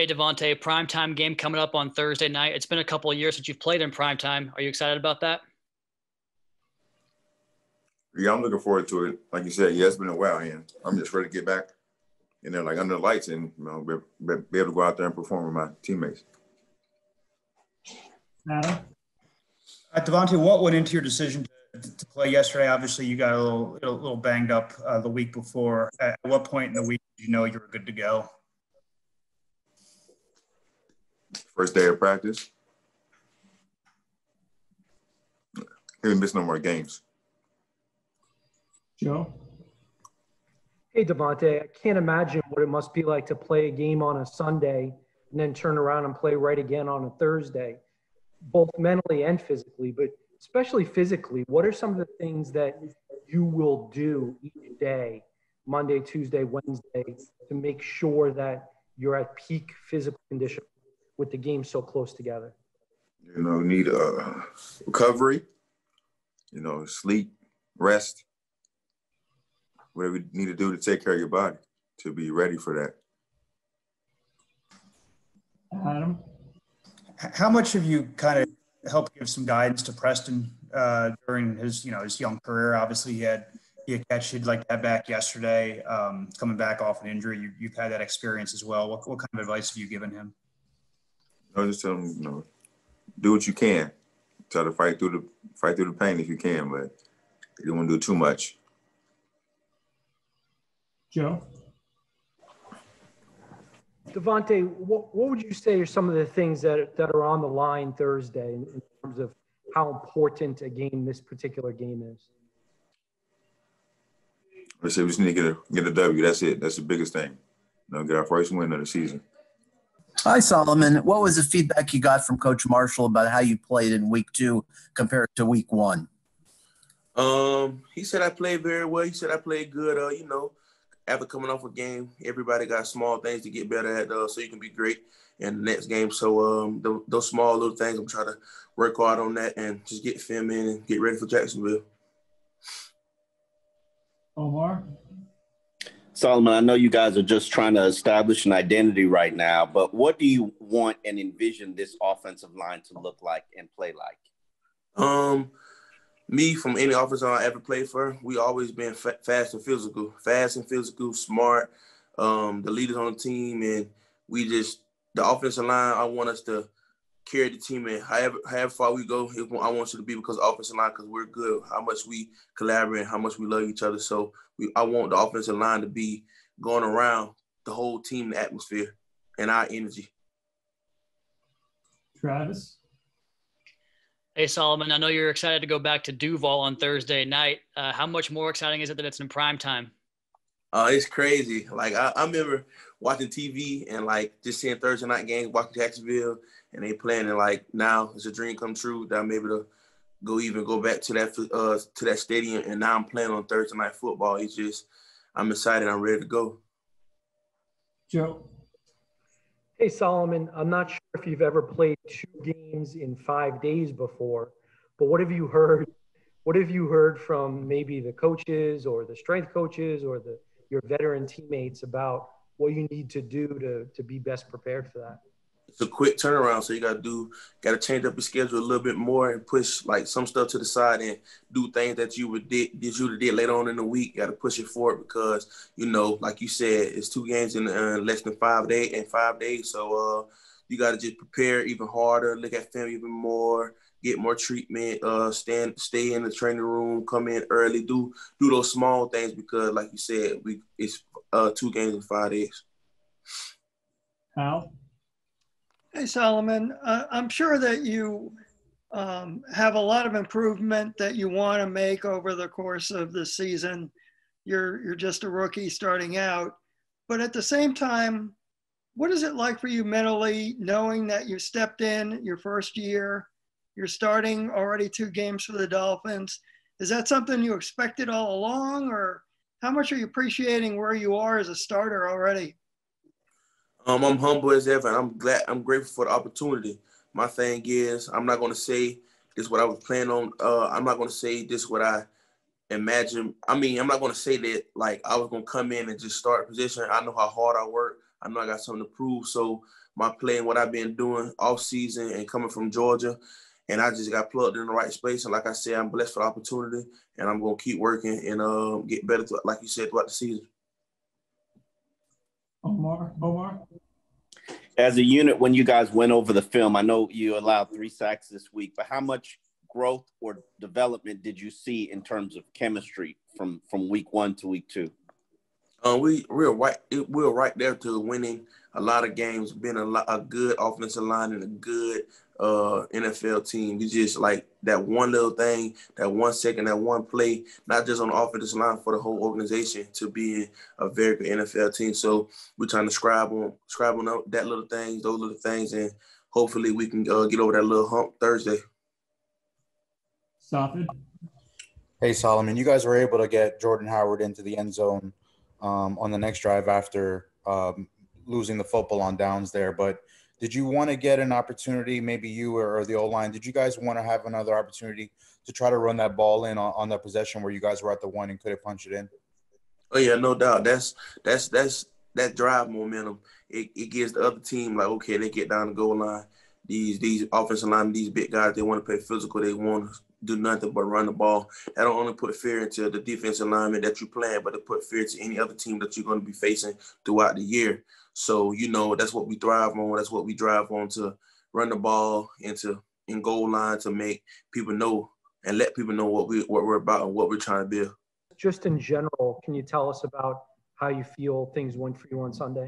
Hey, DeVante, primetime game coming up on Thursday night. It's been a couple of years since you've played in primetime. Are you excited about that? Yeah, I'm looking forward to it. Like you said, yeah, it's been a while, and I'm just ready to get back in there, like under the lights, and you know, be, be able to go out there and perform with my teammates. Adam? Uh, DeVante, what went into your decision to, to, play yesterday? Obviously, you got a little, a little banged up uh, the week before. At what point in the week did you know you were good to go? First day of practice. Didn't miss no more games. Joe? Hey, DeVante, I can't imagine what it must be like to play a game on a Sunday and then turn around and play right again on a Thursday, both mentally and physically, but especially physically. What are some of the things that you will do each day, Monday, Tuesday, Wednesday, to make sure that you're at peak physical condition with the game so close together? You know, need a uh, recovery, you know, sleep, rest, whatever you need to do to take care of your body to be ready for that. Adam? How much have you kind of helped give some guidance to Preston uh, during his, you know, his young career? Obviously, he had he had catch he'd like that back yesterday, um, coming back off an injury. You, have had that experience as well. What, what kind of advice have you given him? I just tell him, you know, do what you can. Try to fight through the fight through the pain if you can, but you don't want to do too much. Joe? DeVante, what, what would you say are some of the things that, that are on the line Thursday in, in terms of how important a game this particular game is? I say we just need to get a get a W. That's it. That's the biggest thing. You know, get our first win of the season. Hi, Solomon. What was the feedback you got from Coach Marshall about how you played in week two compared to week one? Um, he said I played very well. He said I played good. Uh, you know, after coming off a game, everybody got small things to get better at, uh, so you can be great in the next game. So um, the, those small little things, I'm trying to work hard on that and just get film in and get ready for Jacksonville. Omar. Solomon, I know you guys are just trying to establish an identity right now, but what do you want and envision this offensive line to look like and play like? Um, me from any office I ever played for, we always been fa- fast and physical, fast and physical, smart. Um, the leaders on the team, and we just the offensive line. I want us to carry the team, and however however far we go, I want you to be because offensive line because we're good. How much we collaborate, how much we love each other. So we, I want the offensive line to be going around the whole team, the atmosphere, and our energy. Travis. Hey, Solomon, I know you're excited to go back to Duval on Thursday night. Uh, how much more exciting is it that it's in prime time? Uh, it's crazy. Like I, I, remember watching TV and like just seeing Thursday night games, watching Jacksonville, and they playing. And like now, it's a dream come true that I'm able to go even go back to that uh, to that stadium. And now I'm playing on Thursday night football. It's just I'm excited. I'm ready to go. Joe. Hey, Solomon, I'm not sure if you've ever played two games in five days before, but what have you heard? What have you heard from maybe the coaches or the strength coaches or the your veteran teammates about what you need to do to, to be best prepared for that? it's a quick turnaround. So you got to do, got to change up your schedule a little bit more and push like some stuff to the side and do things that you would did, you did later on in the week. You got to push it forward because you know, like you said, it's two games in uh, less than five days and five days. So uh, you got to just prepare even harder, look at film even more, get more treatment, uh, stand, stay in the training room, come in early, do do those small things because, like you said, we it's uh, two games in five days. How? Hey, Solomon, uh, I'm sure that you um, have a lot of improvement that you want to make over the course of the season. You're, you're just a rookie starting out. But at the same time, what is it like for you mentally knowing that you stepped in your first year? You're starting already two games for the Dolphins. Is that something you expected all along, or how much are you appreciating where you are as a starter already? Um, I'm humble as ever, and I'm glad. I'm grateful for the opportunity. My thing is, I'm not going to say this what I was planning on. Uh, I'm not going to say this what I imagine. I mean, I'm not going to say that like I was going to come in and just start position. I know how hard I work. I know I got something to prove. So my play and what I've been doing off season and coming from Georgia, and I just got plugged in the right space. And like I said, I'm blessed for the opportunity, and I'm gonna keep working and um, get better, to, like you said, throughout the season. Omar, Omar. As a unit, when you guys went over the film, I know you allowed three sacks this week, but how much growth or development did you see in terms of chemistry from from week one to week two? Uh, we we're right we're right there to winning a lot of games, being a, lot, a good offensive line and a good uh, NFL team. We just like that one little thing, that one second, that one play, not just on the offensive line for the whole organization to be a very good NFL team. So we're trying to scribe on scribe on that little things, those little things, and hopefully we can uh, get over that little hump Thursday. Safid. Hey Solomon, you guys were able to get Jordan Howard into the end zone um, on the next drive after um, losing the football on downs there. But did you want to get an opportunity, maybe you or, or the O line? Did you guys want to have another opportunity to try to run that ball in on, on that possession where you guys were at the one and could have punched it in? Oh yeah, no doubt. That's that's that's that drive momentum. It, it gives the other team like okay, they get down the goal line. These these offensive linemen, these big guys, they want to play physical. They want to do nothing but run the ball. That don't only put fear into the defensive lineman that you playing, but it put fear to any other team that you're going to be facing throughout the year. So, you know, that's what we thrive on. That's what we drive on to run the ball into in goal line to make people know and let people know what we what we're about and what we're trying to build. Just in general, can you tell us about how you feel things went for you on Sunday?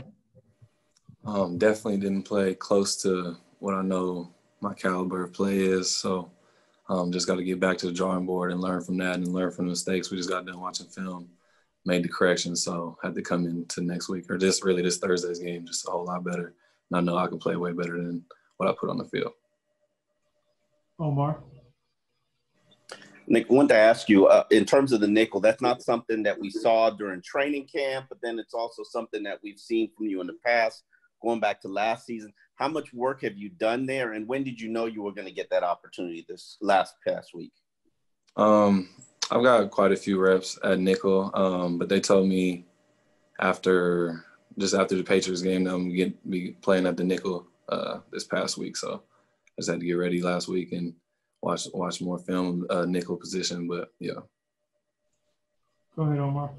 Um, definitely didn't play close to what I know my caliber of play is. So um, just got to get back to the drawing board and learn from that and learn from the mistakes. We just got done watching film made the corrections, So had to come into next week or just really this Thursday's game just a whole lot better. And I know I can play way better than what I put on the field. Omar. Nik, I wanted to ask you uh, in terms of the nickel, that's not something that we saw during training camp, but then it's also something that we've seen from you in the past, going back to last season. How much work have you done there, and when did you know you were going to get that opportunity this last past week? Um, I've got quite a few reps at nickel, um, but they told me after just after the Patriots game that I'm gonna be playing at the nickel uh, this past week. So I just had to get ready last week and watch watch more film uh, nickel position. But yeah. Go ahead, Omar.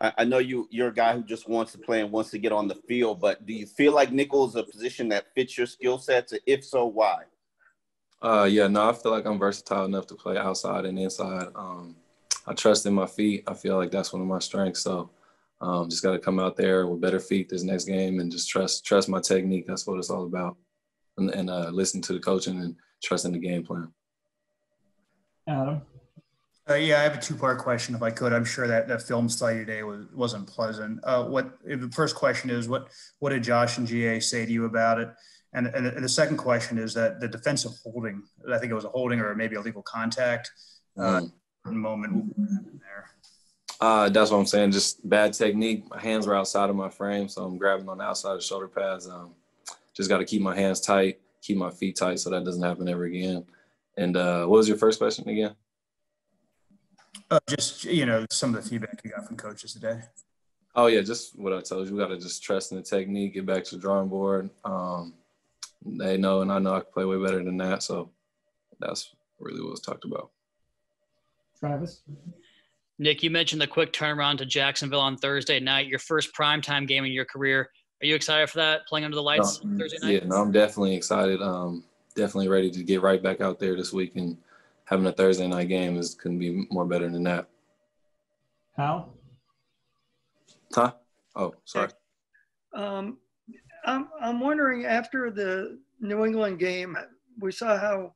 I, I know you you're a guy who just wants to play and wants to get on the field, but do you feel like nickel is a position that fits your skill sets? If so, why? Uh, yeah, no, I feel like I'm versatile enough to play outside and inside. Um, I trust in my feet. I feel like that's one of my strengths. So um, just got to come out there with better feet this next game and just trust trust my technique. That's what it's all about. And, and uh, listen to the coaching and trusting the game plan. Adam. Uh, yeah, I have a two-part question, if I could. I'm sure that that film study today was wasn't pleasant. Uh, what the first question is, what what did Josh and GA say to you about it? And, and, the second question is that the defensive holding, I think it was a holding or maybe a legal contact uh, mm. moment there. Uh, that's what I'm saying. Just bad technique. My hands were outside of my frame, so I'm grabbing on the outside of the shoulder pads. Um, just got to keep my hands tight, keep my feet tight, so that doesn't happen ever again. And uh, what was your first question again? Uh, just you know, some of the feedback you got from coaches today. Oh yeah, just what I told you. We got to just trust in the technique, get back to the drawing board. Um, they know, and I know I can play way better than that. So that's really what was talked about. Travis. Nik, you mentioned the quick turnaround to Jacksonville on Thursday night, your first primetime game in your career. Are you excited for that, playing under the lights no, Thursday night? Yeah, no, I'm definitely excited. Um, definitely ready to get right back out there this week and having a Thursday night game is couldn't be more better than that. How? Huh? Oh, sorry. Um, I'm, I'm wondering after the New England game, we saw how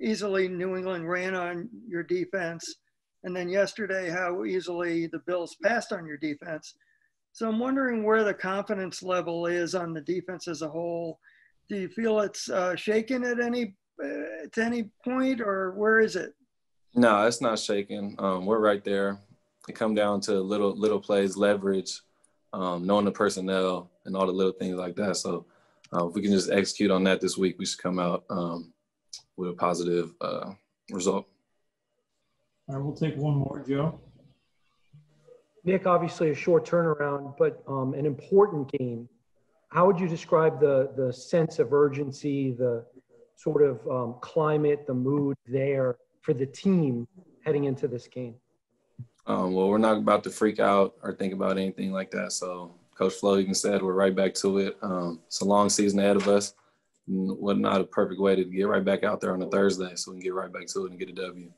easily New England ran on your defense. And then yesterday, how easily the Bills passed on your defense. So I'm wondering where the confidence level is on the defense as a whole. Do you feel it's uh, shaken at any uh, to any point, or where is it? No, it's not shaking. Um, we're right there. It come down to little little plays, leverage, um, knowing the personnel, and all the little things like that. So uh, if we can just execute on that this week, we should come out um, with a positive uh, result. All right, we'll take one more, Joe. Nik, obviously a short turnaround, but um, an important game how would you describe the, the sense of urgency, the sort of um, climate, the mood there for the team heading into this game? Um, well, we're not about to freak out or think about anything like that. So, Coach Flo even said we're right back to it. Um, it's a long season ahead of us. What not a perfect way to get right back out there on a Thursday so we can get right back to it and get a W.